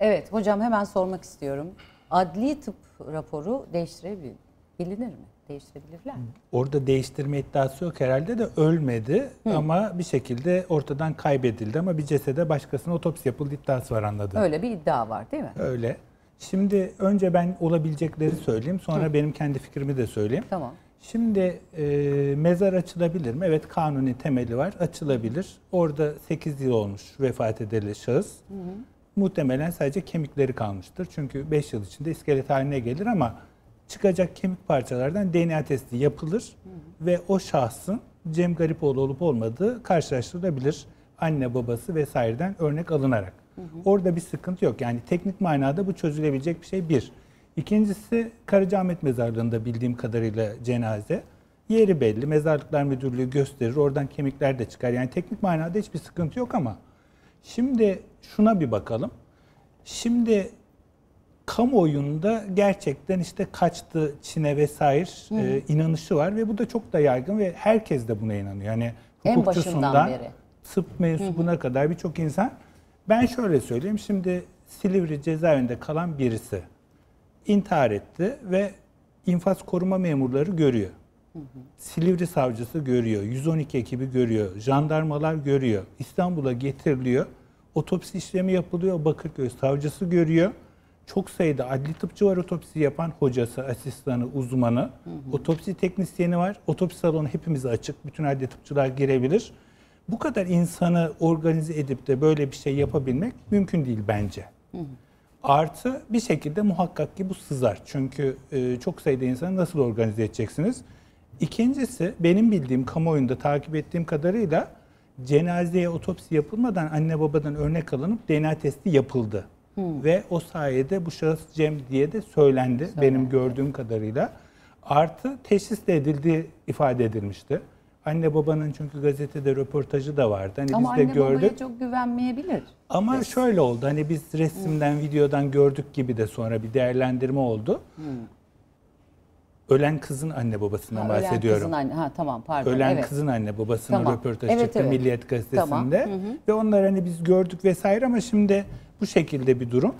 Evet hocam hemen sormak istiyorum. Adli tıp raporu değiştirebilir bilinir mi? Değiştirebilirler mi? Orada değiştirme iddiası yok herhalde de ölmedi ama bir şekilde ortadan kaybedildi ama bir cesede başkasına otopsi yapıldı iddiası var anladım. Öyle bir iddia var değil mi? Öyle. Şimdi önce ben olabilecekleri söyleyeyim sonra benim kendi fikrimi de söyleyeyim. Tamam. Şimdi e, mezar açılabilir mi? Evet kanuni temeli var. Açılabilir. Orada 8 yıl olmuş vefat edeli şahıs. Muhtemelen sadece kemikleri kalmıştır. Çünkü 5 yıl içinde iskelet haline gelir ama çıkacak kemik parçalardan DNA testi yapılır ve o şahsın Cem Garipoğlu olup olmadığı karşılaştırılabilir. Anne babası vesaireden örnek alınarak. Orada bir sıkıntı yok. Yani teknik manada bu çözülebilecek bir şey bir. İkincisi Karacaahmet Mezarlığı'nda bildiğim kadarıyla cenaze. Yeri belli. Mezarlıklar Müdürlüğü gösterir. Oradan kemikler de çıkar. Yani teknik manada hiçbir sıkıntı yok ama şimdi şuna bir bakalım. Şimdi kamuoyunda gerçekten işte kaçtı Çin'e vesaire e, inanışı var ve bu da çok da yaygın ve herkes de buna inanıyor. Yani hukukçusundan tıp mensubuna kadar birçok insan. Ben şöyle söyleyeyim şimdi Silivri cezaevinde kalan birisi intihar etti ve infaz koruma memurları görüyor. Silivri savcısı görüyor, 112 ekibi görüyor, jandarmalar görüyor, İstanbul'a getiriliyor, otopsi işlemi yapılıyor, Bakırköy savcısı görüyor. Çok sayıda adli tıpçı var otopsi yapan, hocası, asistanı, uzmanı, otopsi teknisyeni var. Otopsi salonu hepimize açık, bütün adli tıpçılar girebilir. Bu kadar insanı organize edip de böyle bir şey yapabilmek mümkün değil bence. Artı bir şekilde muhakkak ki bu sızar. Çünkü e, çok sayıda insanı nasıl organize edeceksiniz? İkincisi benim bildiğim kamuoyunda takip ettiğim kadarıyla cenazeye otopsi yapılmadan anne babadan örnek alınıp DNA testi yapıldı. Ve o sayede bu şahıs Cem diye de söylendi benim gördüğüm kadarıyla. Artı teşhis de edildiği ifade edilmişti. Anne babanın çünkü gazetede röportajı da vardı. Hani Ama biz de anne gördük. babaya çok güvenmeyebilir. Ama şöyle oldu hani biz resimden, videodan gördük gibi de sonra bir değerlendirme oldu. Ölen kızın anne babasından Ha, ölen bahsediyorum. kızın anne- ha tamam pardon. Ölen evet. kızın anne babasının Tamam. röportajı Evet, çıktı evet. Milliyet Gazetesi'nde. Tamam. Hı Ve onlar hani biz gördük vesaire ama şimdi bu şekilde bir durum.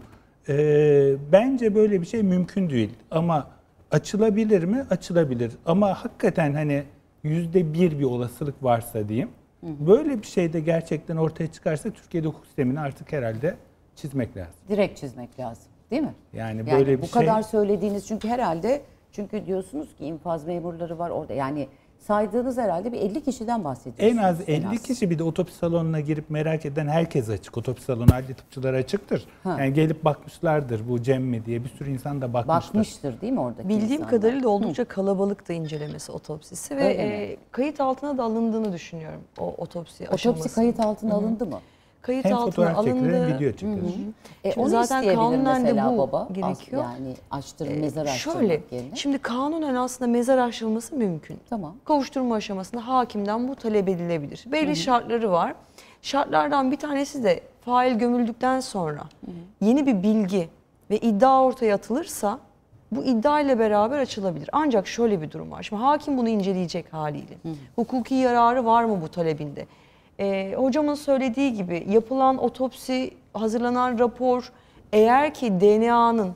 Ee, bence böyle bir şey mümkün değil. Ama açılabilir mi? Açılabilir. Ama hakikaten hani yüzde bir bir olasılık varsa diyeyim. Böyle bir şey de gerçekten ortaya çıkarsa Türkiye'de hukuk sistemini artık herhalde çizmek lazım. Direkt çizmek lazım. Değil mi? Yani Yani böyle bir bu şey kadar söylediğiniz çünkü herhalde çünkü diyorsunuz ki infaz memurları var orada. Yani saydığınız herhalde bir 50 kişiden bahsediyorsunuz. En az 50 kişi bir de otopsi salonuna girip merak eden herkes açık. Otopsi salonu adli tıpçılar açıktır. Ha. Yani gelip bakmışlardır bu Cem mi diye bir sürü insan da bakmıştır. Bakmıştır değil mi oradaki Bildiğim insanlar? kadarıyla oldukça kalabalık da incelemesi otopsisi ve Öyle mi? e, kayıt altına da alındığını düşünüyorum o otopsi aşaması. Otopsi kayıt altına alındı mı? Kayıt Hem altına fotoğraf çekilir hem alındı. video çekilir. E, Şimdi onu zaten kanunen de bu baba. Gerekiyor. Yani açtırın, E, mezar açtırmak Şöyle, yerine. şimdi kanunen aslında mezar aşılması mümkün. Tamam. Kavuşturma aşamasında hakimden bu talep edilebilir. Belli şartları var. Şartlardan bir tanesi de fail gömüldükten sonra yeni bir bilgi ve iddia ortaya atılırsa bu iddia ile beraber açılabilir. Ancak şöyle bir durum var. Şimdi hakim bunu inceleyecek haliyle. Hukuki yararı var mı bu talebinde? Ee, hocamın söylediği gibi yapılan otopsi, hazırlanan rapor eğer ki DNA'nın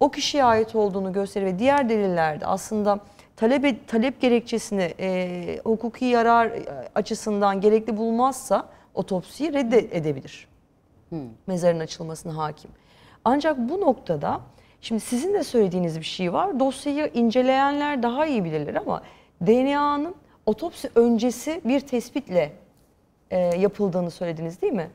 o kişiye ait olduğunu gösterir ve diğer delillerde aslında talep talep gerekçesini e, hukuki yarar e, açısından gerekli bulmazsa otopsiyi reddedebilir. Mezarın açılmasına hakim. Ancak bu noktada şimdi sizin de söylediğiniz bir şey var. Dosyayı inceleyenler daha iyi bilirler ama DNA'nın otopsi öncesi bir tespitle e, yapıldığını söylediniz değil mi?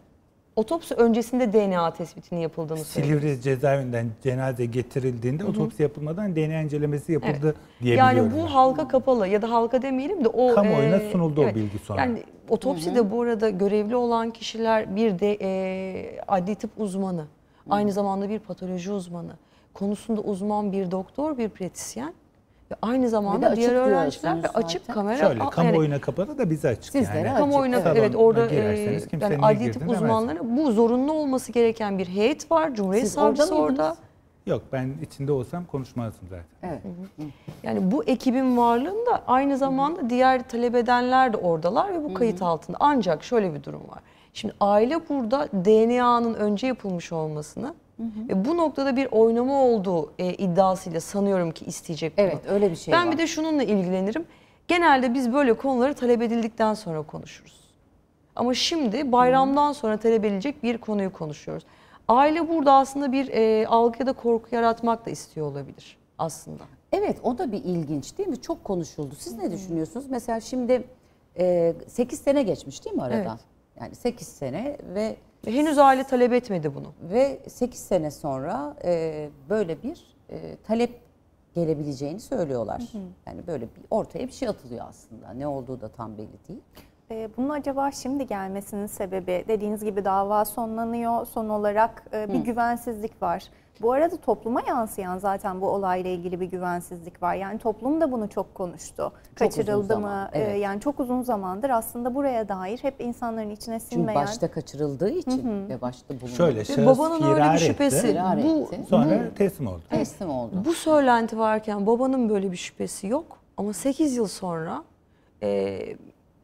Otopsi öncesinde DNA tespitinin yapıldığını söylediniz. Silivri cezaevinden cenaze getirildiğinde otopsi yapılmadan DNA incelemesi yapıldı diye Yani bu halka kapalı ya da halka demeyelim de o Kamuoyuna e, sunuldu o bilgi sonra. Yani otopside bu arada görevli olan kişiler bir de e, adli tıp uzmanı, aynı zamanda bir patoloji uzmanı, konusunda uzman bir doktor, bir pratisyen ve aynı zamanda açık diğer öğrenciler ve açık zaten. kamera Şöyle yani kamuoyuna kapalı da bize açık Sizlere yani. açık. kamuoyuna Evet. evet orada e, yani adli tıp uzmanları bu zorunlu olması gereken bir heyet var. Cumhuriyet Siz orada Savcısı mıydınız? orada. Yok ben içinde olsam konuşmazdım zaten. Evet. Yani bu ekibin varlığında aynı zamanda diğer talep edenler de oradalar ve bu kayıt altında. Ancak şöyle bir durum var. Şimdi aile burada DNA'nın önce yapılmış olmasını Ve bu noktada bir oynama olduğu e, iddiasıyla sanıyorum ki isteyecek bunu. Evet öyle bir şey ben var. bir de şununla ilgilenirim. Genelde biz böyle konuları talep edildikten sonra konuşuruz. Ama şimdi bayramdan sonra talep edilecek bir konuyu konuşuyoruz. Aile burada aslında bir e, algı ya da korku yaratmak da istiyor olabilir aslında. Evet o da bir ilginç değil mi? Çok konuşuldu. Siz ne düşünüyorsunuz? Mesela şimdi e, 8 sene geçmiş değil mi aradan? Evet. Yani 8 sene ve Ve henüz aile talep etmedi bunu. ve 8 sene sonra e, böyle bir e, talep gelebileceğini söylüyorlar. Yani böyle bir ortaya bir şey atılıyor aslında. Ne olduğu da tam belli değil. Ee, Bunun acaba şimdi gelmesinin sebebi dediğiniz gibi dava sonlanıyor. Son olarak e, bir güvensizlik var. Bu arada topluma yansıyan zaten bu olayla ilgili bir güvensizlik var. Yani toplum da bunu çok konuştu. Kaçırıldı uzun mı? zaman, Ee, evet. Yani çok uzun zamandır aslında buraya dair hep insanların içine Çünkü sinmeyen başta kaçırıldığı için ve başta bulunduğu Şöyle şahıs babanın öyle bir şüphesi. etti. Bu, etti. Sonra teslim oldu. teslim oldu. bu söylenti varken babanın böyle bir şüphesi yok. Ama 8 yıl sonra e,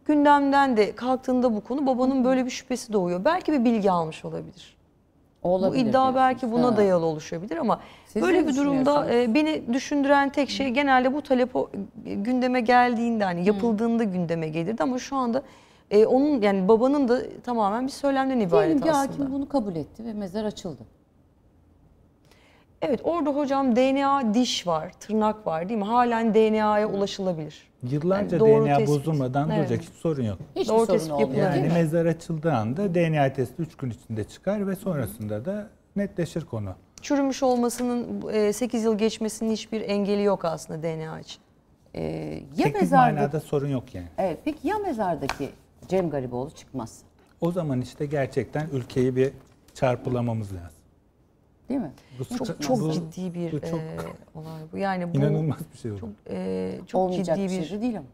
gündemden de kalktığında bu konu babanın böyle bir şüphesi doğuyor. Belki bir bilgi almış olabilir. Olabilir bu iddia belki buna Ha. dayalı oluşabilir ama Siz böyle bir durumda e, beni düşündüren tek şey genelde bu talep o, gündeme geldiğinde hani yapıldığında gündeme gelirdi ama şu anda e, onun yani babanın da tamamen bir söylemden Diyelim ibaret ki aslında. hakim bunu kabul etti ve mezar açıldı. Evet orada hocam DNA diş var, tırnak var değil mi? Halen DNA'ya ulaşılabilir. Yıllarca Yani doğru DNA tespit. bozulmadan Evet. duracak hiçbir sorun yok. Hiçbir Doğru sorun tespit olmuyor Yani mezar açıldığı anda DNA testi 3 gün içinde çıkar ve sonrasında da netleşir konu. Çürümüş olmasının 8 yıl geçmesinin hiçbir engeli yok aslında DNA için. Ee, ya Teknik mezarda... manada sorun yok yani. Evet, peki ya mezardaki Cem Gariboğlu çıkmaz? O zaman işte gerçekten ülkeyi bir çarpılamamız lazım. Değil mi? Bu Çok çok bu- ciddi bir bu çok e, olay bu. Yani bu inanılmaz bir şey oldu. çok e, çok Olmayacak ciddi bir şey de değil ama.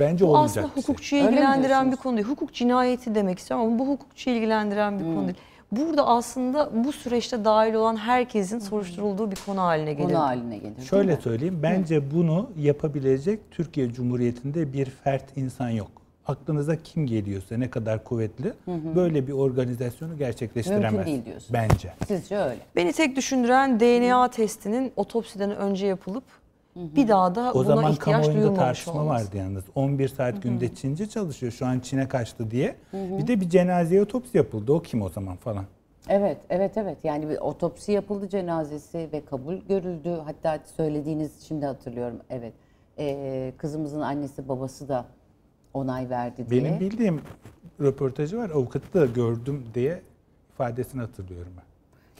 Bence Bu olmayacak aslında şey. hukukçuyu mi ilgilendiren bir konu değil. Hukuk cinayeti demek istiyorum ama bu hukukçuyu ilgilendiren bir konu değil. Burada aslında bu süreçte dahil olan herkesin soruşturulduğu bir konu haline gelir. Konu haline gelir. Şöyle söyleyeyim, bence bunu yapabilecek Türkiye Cumhuriyeti'nde bir fert insan yok. Aklınıza kim geliyorsa ne kadar kuvvetli böyle bir organizasyonu gerçekleştiremez. Mümkün değil diyorsun. Bence. Sizce öyle. Beni tek düşündüren DNA testinin otopsiden önce yapılıp bir daha da O buna zaman ihtiyaç kamuoyunda tartışma olması. vardı yalnız. 11 saat günde Çince çalışıyor. Şu an Çin'e kaçtı diye. Bir de bir cenazeye otopsi yapıldı. O kim o zaman falan. Evet, evet, evet. Yani bir otopsi yapıldı cenazesi ve kabul görüldü. Hatta söylediğiniz şimdi hatırlıyorum. Evet. Ee, kızımızın annesi babası da onay verdi diye. Benim bildiğim röportajı var. Avukatı da gördüm diye ifadesini hatırlıyorum ben.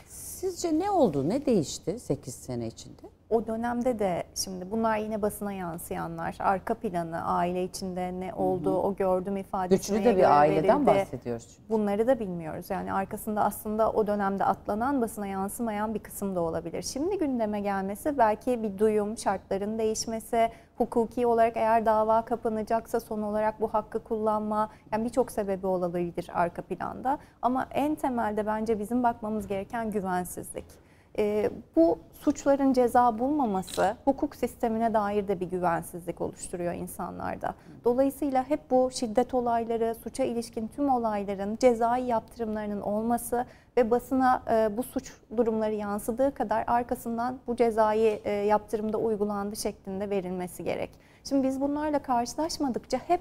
Sizce ne oldu? Ne değişti 8 sene içinde? O dönemde de şimdi bunlar yine basına yansıyanlar. Arka planı, aile içinde ne olduğu, o gördüm ifadesine Güçlü de bir aileden verildi. bahsediyoruz. çünkü. Bunları da bilmiyoruz. Yani arkasında aslında o dönemde atlanan basına yansımayan bir kısım da olabilir. Şimdi gündeme gelmesi belki bir duyum, şartların değişmesi, hukuki olarak eğer dava kapanacaksa son olarak bu hakkı kullanma, yani birçok sebebi olabilir arka planda. Ama en temelde bence bizim bakmamız gereken güvensizlik. Ee, bu suçların ceza bulmaması hukuk sistemine dair de bir güvensizlik oluşturuyor insanlarda. Dolayısıyla hep bu şiddet olayları, suça ilişkin tüm olayların cezai yaptırımlarının olması ve basına e, bu suç durumları yansıdığı kadar arkasından bu cezai e, yaptırımda uygulandı şeklinde verilmesi gerek. Şimdi biz bunlarla karşılaşmadıkça hep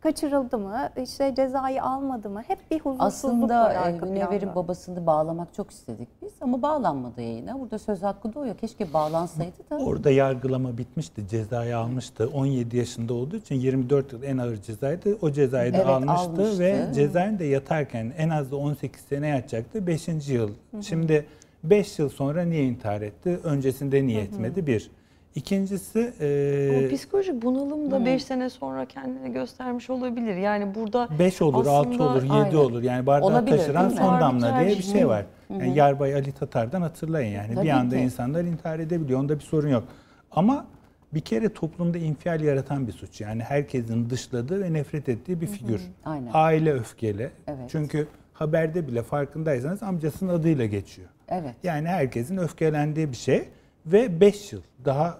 kaçırıldı mı, işte cezayı almadı mı hep bir huzursuzluk var Aslında e, Münevver'in babasını bağlamak çok istedik biz ama bağlanmadı yayına. Burada söz hakkı doğuyor. Keşke bağlansaydı da. Orada yargılama bitmişti. Cezayı almıştı. 17 yaşında olduğu için 24 yıl en ağır cezaydı. O cezayı da Evet, almıştı, almıştı. ve cezaevinde yatarken en az da 18 sene yatacaktı. 5. yıl. Şimdi 5 yıl sonra niye intihar etti? Öncesinde niye etmedi? Bir. İkincisi e, Ama psikolojik bunalım da 5 sene sonra kendini göstermiş olabilir. Yani burada 5 olur, 6 aslında- olur, 7 Aynen. olur. Yani bardağı Olabilir, taşıran son damla diye bir şey var. Yani Yarbay Ali Tatar'dan hatırlayın yani. Tabii bir anda ki. insanlar intihar edebiliyor. Onda bir sorun yok. Ama bir kere toplumda infial yaratan bir suç. Yani herkesin dışladığı ve nefret ettiği bir figür. Aynen. Aile öfkeli. Evet. Çünkü haberde bile farkındaysanız amcasının adıyla geçiyor. Evet. Yani herkesin öfkelendiği bir şey ve 5 yıl daha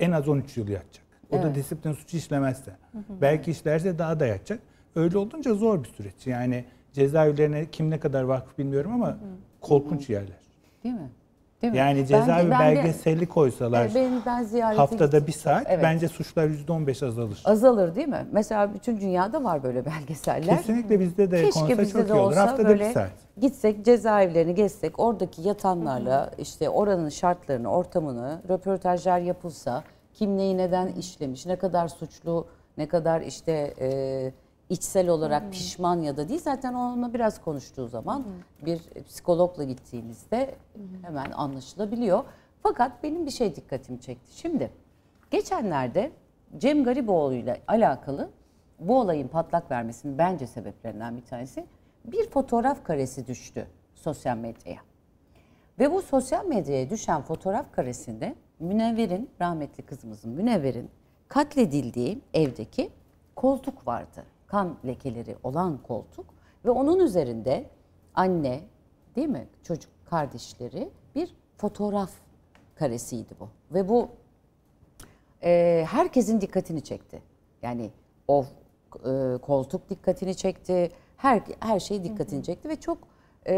en az 13 yıl yatacak. O da Evet. disiplin suçu işlemezse. Belki işlerse daha da yatacak. Öyle olunca zor bir süreç. Yani cezaevlerine kim ne kadar vakıf bilmiyorum ama korkunç yerler. Değil mi? Değil mi? Yani Ben- cezaevi ben de- belgeseli koysalar E, ben, ben ziyarete haftada gittim. bir saat Evet. bence suçlar %15 azalır. Azalır değil mi? Mesela bütün dünyada var böyle belgeseller. Kesinlikle bizde de Keşke konsa bizde çok de iyi olur. olsa Haftada böyle bir saat. gitsek cezaevlerini gezsek oradaki yatanlarla işte oranın şartlarını, ortamını röportajlar yapılsa kim neyi neden işlemiş, ne kadar suçlu, ne kadar işte e, içsel olarak pişman ya da değil zaten onunla biraz konuştuğu zaman bir psikologla gittiğinizde hemen anlaşılabiliyor. Fakat benim bir şey dikkatimi çekti. Şimdi geçenlerde Cem Gariboğlu ile alakalı bu olayın patlak vermesinin bence sebeplerinden bir tanesi bir fotoğraf karesi düştü sosyal medyaya. Ve bu sosyal medyaya düşen fotoğraf karesinde Münevver'in, rahmetli kızımızın Münevver'in katledildiği evdeki koltuk vardı. Kan lekeleri olan koltuk ve onun üzerinde anne, değil mi? Çocuk kardeşleri bir fotoğraf karesiydi bu. Ve bu e, herkesin dikkatini çekti. Yani o e, koltuk dikkatini çekti, her her şey dikkatini çekti ve çok e,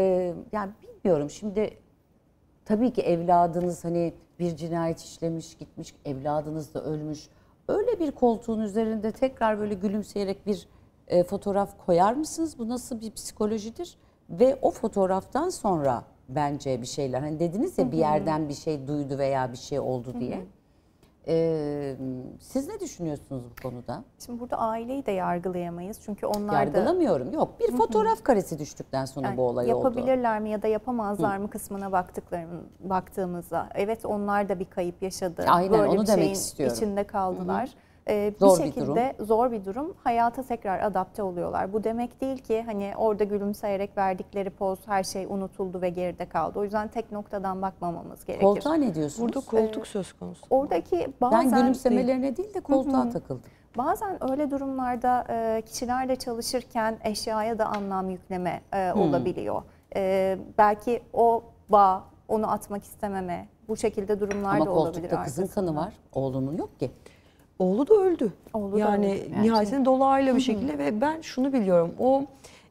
yani bilmiyorum şimdi tabii ki evladınız hani bir cinayet işlemiş gitmiş evladınız da ölmüş öyle bir koltuğun üzerinde tekrar böyle gülümseyerek bir e, fotoğraf koyar mısınız? Bu nasıl bir psikolojidir? Ve o fotoğraftan sonra bence bir şeyler hani dediniz ya bir yerden bir şey duydu veya bir şey oldu diye. Ee, siz ne düşünüyorsunuz bu konuda? Şimdi burada aileyi de yargılayamayız. Çünkü onlar da Yargılamıyorum. Yok bir fotoğraf karesi düştükten sonra Yani bu olay oldu. yapabilirler mi ya da yapamazlar mı kısmına baktıklarım baktığımızda evet onlar da bir kayıp yaşadı. Aynen, Böyle onu bir demek şeyin istiyorum. içinde kaldılar. Ee, Zor bir bir şekilde zor bir durum. Hayata tekrar adapte oluyorlar. Bu demek değil ki hani orada gülümseyerek verdikleri poz her şey unutuldu ve geride kaldı. O yüzden tek noktadan bakmamamız gerekir. Koltuğa ne diyorsunuz? Burada koltuk söz konusu. Oradaki bazen ben gülümsemelerine değil de koltuğa takıldım. Bazen öyle durumlarda e, kişilerle çalışırken eşyaya da anlam yükleme e, olabiliyor. E, belki o bağ, onu atmak istememe, bu şekilde durumlar Ama da olabilir. koltukta kızın kanı var. Oğlunun yok ki. Oğlu da öldü. Oğlu da yani öldü. nihayetinde dolaylı bir şekilde ve ben şunu biliyorum. O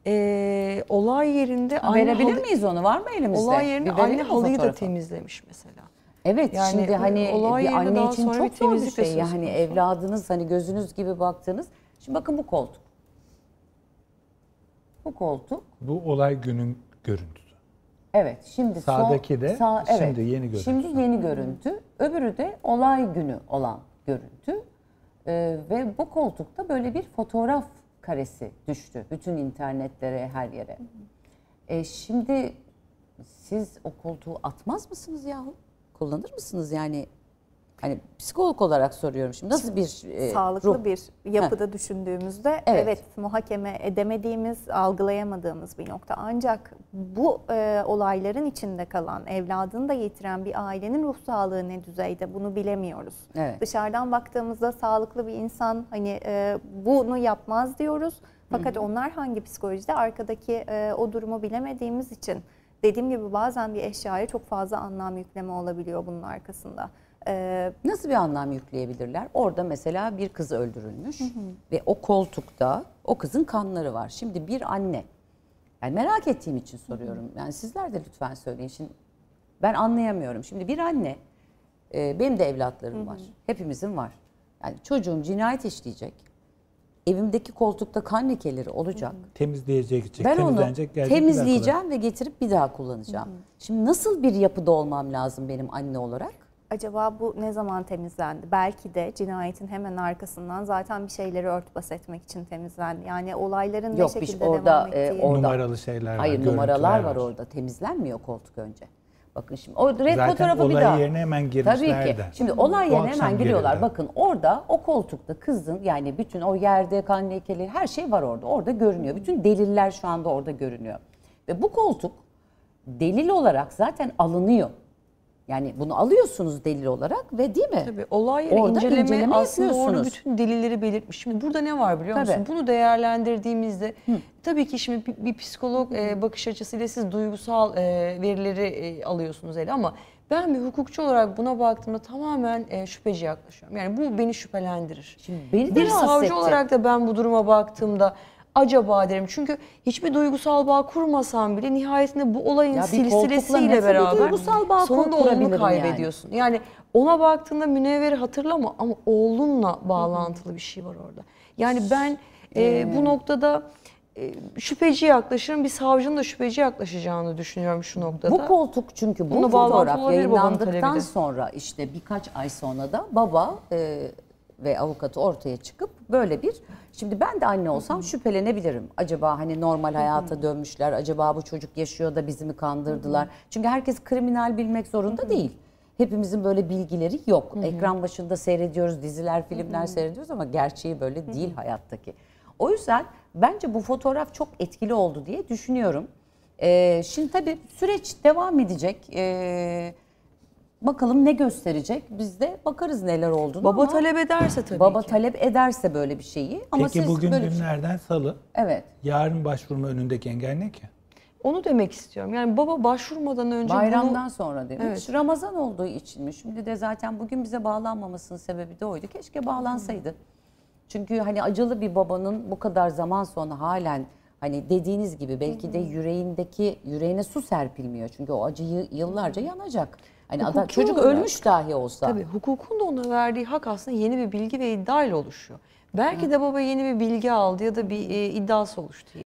e, olay yerinde anne Verebilir halı- miyiz onu? Var mı elimizde? Olay yerine Bir anne halıyı da temizlemiş mesela. Evet Yani şimdi hani olay bir anne için çok bir zor bir şey. Yani evladınız hani gözünüz gibi baktığınız. Şimdi bakın bu koltuk. Bu koltuk. Bu olay günün görüntüsü. Evet şimdi son- Sağdaki de şimdi yeni görüntü. Şimdi yeni görüntü. Öbürü de olay günü olan görüntü. Ee, ve bu koltukta böyle bir fotoğraf karesi düştü. Bütün internetlere, her yere. E, şimdi siz o koltuğu atmaz mısınız yahu? Kullanır mısınız yani? Hani psikolog olarak soruyorum şimdi. Nasıl bir e, Sağlıklı ruh? bir yapıda düşündüğümüzde Evet. evet. muhakeme edemediğimiz, algılayamadığımız bir nokta. Ancak bu e, olayların içinde kalan, evladını da yitiren bir ailenin ruh sağlığı ne düzeyde bunu bilemiyoruz. Evet. Dışarıdan baktığımızda sağlıklı bir insan hani e, bunu yapmaz diyoruz. Fakat onlar hangi psikolojide arkadaki e, o durumu bilemediğimiz için dediğim gibi bazen bir eşyaya çok fazla anlam yükleme olabiliyor bunun arkasında. E, Nasıl bir anlam yükleyebilirler? Orada mesela bir kız öldürülmüş ve o koltukta o kızın kanları var. Şimdi bir anne, yani merak ettiğim için soruyorum. Yani sizler de lütfen söyleyin. Şimdi ben anlayamıyorum. Şimdi bir anne, e, benim de evlatlarım var. Hepimizin var. Yani çocuğum cinayet işleyecek. Evimdeki koltukta kan lekeleri olacak. Temizleyecek, gidecek, Ben onu temizleyeceğim ve getirip bir daha kullanacağım. Şimdi nasıl bir yapıda olmam lazım benim anne olarak? Acaba bu ne zaman temizlendi? Belki de cinayetin hemen arkasından zaten bir şeyleri örtbas etmek için temizlendi. Yani olayların Yok, ne bir- şekilde orada, devam e, ettiği. orada- Numaralı şeyler var, Hayır görüntüler numaralar var var. orada. Temizlenmiyor koltuk önce. Bakın şimdi o red Zaten fotoğrafı bir olay daha. yerine hemen girmişler Tabii ki. de. Şimdi olay yerine hemen giriyorlar. gelirler. Bakın orada o koltukta kızın yani bütün o yerde kan lekeleri her şey var orada. Orada görünüyor. Bütün deliller şu anda orada görünüyor. Ve bu koltuk delil olarak zaten alınıyor. Yani bunu alıyorsunuz delil olarak ve değil mi? Tabii olay yeri Orada inceleme, inceleme aslında orada bütün delilleri belirtmiş. Şimdi burada ne var biliyor musun? Tabii. Bunu değerlendirdiğimizde tabii ki şimdi bir, bir psikolog e, bakış açısıyla siz duygusal e, verileri e, alıyorsunuz ele ama ben bir hukukçu olarak buna baktığımda tamamen e, şüpheci yaklaşıyorum. Yani bu beni şüphelendirir. Şimdi beni de bir savcı etti. olarak da ben bu duruma baktığımda acaba derim. Çünkü hiçbir duygusal bağ kurmasam bile nihayetinde bu olayın Ya silsilesiyle beraber duygusal bağ sonunda oğlunu yani? kaybediyorsun. Yani ona baktığında münevveri hatırlama ama oğlunla bağlantılı bir şey var orada. Yani ben e, bu noktada e, şüpheci yaklaşırım. Bir savcının da şüpheci yaklaşacağını düşünüyorum şu noktada. Bu koltuk çünkü bu bağlantılı fotoğraf yayınlandıktan sonra işte birkaç ay sonra da baba e, ve avukatı ortaya çıkıp böyle bir şimdi ben de anne olsam şüphelenebilirim. Acaba hani normal hayata dönmüşler. Acaba bu çocuk yaşıyor da bizi mi kandırdılar? Çünkü herkes kriminal bilmek zorunda değil. Hepimizin böyle bilgileri yok. Ekran başında seyrediyoruz, diziler, filmler seyrediyoruz ama gerçeği böyle değil hayattaki. O yüzden bence bu fotoğraf çok etkili oldu diye düşünüyorum. Ee, şimdi tabii süreç devam edecek. Ee, bakalım ne gösterecek? Biz de bakarız neler olduğunu Baba ama talep ederse tabii baba ki. talep ederse böyle bir şeyi. Ama Peki siz bugün böyle bir şey- günlerden salı. Evet. Yarın başvurma önündeki engel ne ki? Onu demek istiyorum. Yani baba başvurmadan önce Bayramdan bunu sonra demiş. Evet. Ramazan olduğu için mi? Şimdi de zaten bugün bize bağlanmamasının sebebi de oydu. Keşke bağlansaydı. Çünkü hani acılı bir babanın bu kadar zaman sonra halen hani dediğiniz gibi belki de yüreğindeki yüreğine su serpilmiyor. Çünkü o acıyı yıllarca yanacak. Hani adam, çocuk olarak- ölmüş dahi olsa. Tabii hukukun da ona verdiği hak aslında yeni bir bilgi ve iddia ile oluşuyor. Belki de baba yeni bir bilgi aldı ya da bir e, iddiası oluştu.